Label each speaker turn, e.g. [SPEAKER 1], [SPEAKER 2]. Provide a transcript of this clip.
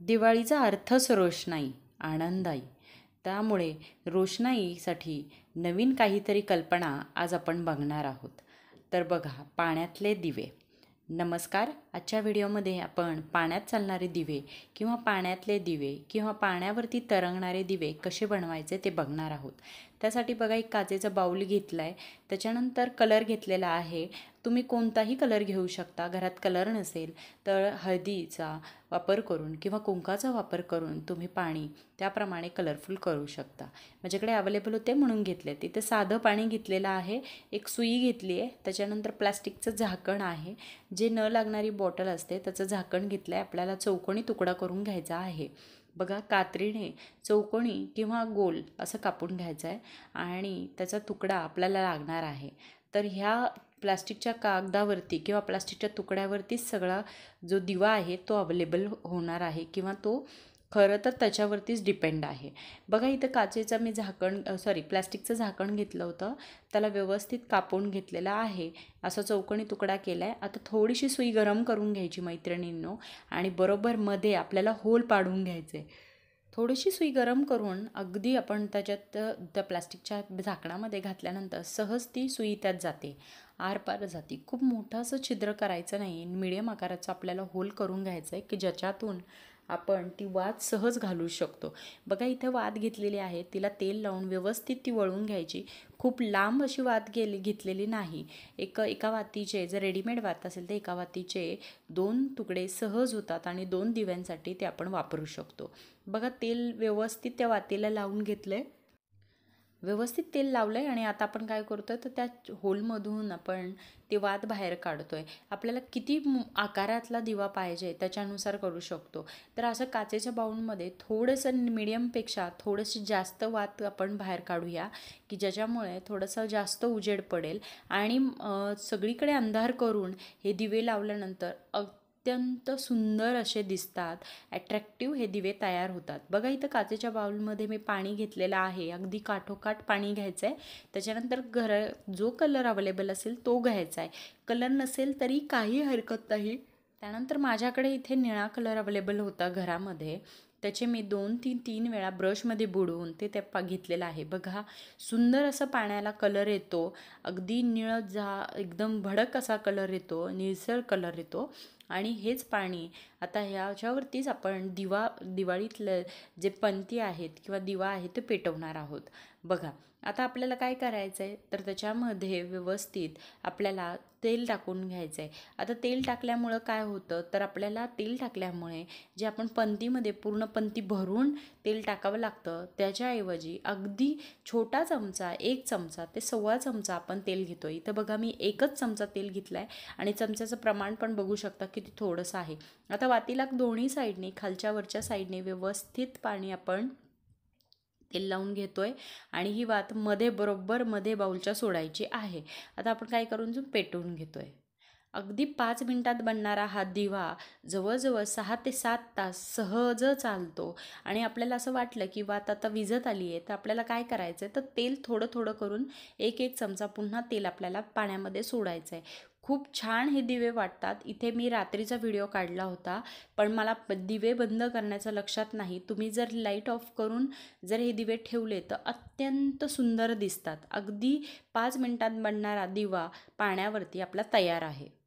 [SPEAKER 1] दिवाळीचा अर्थच रोषणाई आनंदाई त्यामुळे रोषणाईसाठी नवीन काहीतरी कल्पना आज आपण बघणार आहोत. तर बघा पाण्यातले दिवे. नमस्कार आजच्या व्हिडिओमध्ये आपण पाण्यात चालणारे दिवे किंवा पाण्यातले दिवे किंवा पाण्यावरती तरंगणारे दिवे कसे बनवायचे ते बघणार आहोत. त्यासाठी बघा एक काचेचा बाऊल घेतला आहे त्याच्यानंतर कलर घेतलेला आहे. तुम्ही कोणताही कलर घेऊ शकता. घरात कलर नसेल तर हळदीचा वापर करून किंवा कुंकाचा वापर करून तुम्ही पाणी त्याप्रमाणे कलरफुल करू शकता. माझ्याकडे अवेलेबल होते म्हणून घेतले. तिथे साधं पाणी घेतलेलं आहे. एक सुई घेतली आहे. त्याच्यानंतर प्लास्टिकचं झाकण आहे. जे न लागणारी बॉटल असते त्याचं झाकण घेतलं आहे आपल्याला चौकोनी तुकडा करून घ्यायचा आहे. बघा कात्रीने चौकोनी किंवा गोल असं कापून घ्यायचं आहे आणि त्याचा तुकडा आपल्याला लागणार आहे. तर ह्या प्लास्टिकच्या कागदावरती किंवा प्लास्टिकच्या तुकड्यावरतीच सगळा जो दिवा आहे तो अवेलेबल होणार आहे किंवा तो खरं तर त्याच्यावरतीच डिपेंड आहे. बघा इथं काचेचं मी झाकण सॉरी प्लॅस्टिकचं झाकण घेतलं होतं. त्याला व्यवस्थित कापून घेतलेलं आहे. असा चौकणी तुकडा केला आहे आता थोडीशी सुई गरम करून घ्यायची मैत्रिणींनो. आणि बरोबर मध्ये आपल्याला होल पाडून घ्यायचे थोडीशी सुई गरम करून अगदी आपण त्याच्यात त्या प्लास्टिकच्या झाकणामध्ये घातल्यानंतर सहज ती सुई त्यात जाते. आरपार जाते. खूप मोठं असं छिद्र करायचं नाही मिडियम आकाराचं आपल्याला होल करून घ्यायचं आहे की ज्याच्यातून आपण ती वात सहज घालू शकतो. बघा इथं वात घेतलेली आहे. तिला तेल लावून व्यवस्थित ती वळून घ्यायची. खूप लांब अशी वात गेली घेतलेली नाही. एक एका वातीचे जर रेडीमेड वात असेल तर एका वातीचे दोन तुकडे सहज होतात आणि दोन दिव्यांसाठी ते आपण वापरू शकतो. बघा तेल व्यवस्थित त्या वातीला लावून घेतलं आहे व्यवस्थित तेल लावलं आहे आणि आता आपण काय करतो आहे तर त्या होलमधून आपण ते वात बाहेर काढतो आहे आपल्याला किती आकारातला दिवा पाहिजे त्याच्यानुसार करू शकतो. तर असं काचेच्या बाऊलमध्ये थोडंसं मिडियमपेक्षा थोडंसं जास्त वात आपण बाहेर काढूया की ज्याच्यामुळे थोडंसं जास्त उजेड पडेल. आणि सगळीकडे अंधार करून हे दिवे लावल्यानंतर अत्यंत सुंदर असे दिसतात. ॲट्रॅक्टिव्ह हे दिवे तयार होतात. बघा इथं काचेच्या बाउलमध्ये मी पाणी घेतलेलं आहे. अगदी काठोकाठ पाणी घ्यायचं आहे त्याच्यानंतर घर जो कलर अवेलेबल असेल तो घ्यायचा आहे कलर नसेल तरी काही हरकत नाही त्यानंतर माझ्याकडे इथे निळा कलर अवेलेबल होता घरामध्ये. त्याचे मी दोन तीन तीन वेळा ब्रशमध्ये बुडवून ते त्या पा घेतलेलं आहे. बघा सुंदर असं पाण्याला कलर येतो. अगदी निळ जा एकदम भडक असा कलर येतो. निळसर कलर येतो. आणि हेच पाणी आता ह्याच्यावरतीच आपण दिवा दिवाळीतलं जे पंथी आहेत किंवा दिवा आहे ते पेटवणार आहोत. बघा आता आपल्याला काय करायचं आहे तर त्याच्यामध्ये व्यवस्थित आपल्याला तेल टाकून घ्यायचं आहे आता तेल टाकल्यामुळं काय होतं? तर आपल्याला तेल टाकल्यामुळे जे आपण पंतीमध्ये पूर्ण पंथी भरून तेल टाकावं लागतं त्याच्याऐवजी अगदी छोटा चमचा एक चमचा ते सव्वा चमचा आपण तेल घेतो इथं बघा मी एकच चमचा तेल घेतला आहे आणि चमच्याचं प्रमाण पण बघू शकता किती थोडंसं आहे. आता वातीला दोन्ही साईडने खालच्या वरच्या साईडने व्यवस्थित पाणी आपण तेल लावून घेतो आहे आणि ही वात मध्ये बरोबर मध्ये बाऊलच्या सोडायची आहे. आता आपण काय करून पेटवून घेतो आहे अगदी पाच मिनटात बनणारा हा दिवा जवळजवळ सहा ते सात तास सहज चालतो. आणि आपल्याला असं वाटलं की वात आता विजत आली आहे तर आपल्याला काय करायचं आहे तर तेल थोडं थोडं करून एक एक चमचा पुन्हा तेल आपल्याला पाण्यामध्ये सोडायचं आहे खूप छान हे दिवे वाटतात. इथे मी रात्रीचा व्हिडिओ काढला होता पण मला दिवे बंद करण्याचं लक्षात नाही. तुम्ही जर लाइट ऑफ करून जर हे दिवे ठेवले तर अत्यंत सुंदर दिसतात. अगदी पाच मिनटात बनणारा दिवा पाण्यावरती आपला तयार आहे.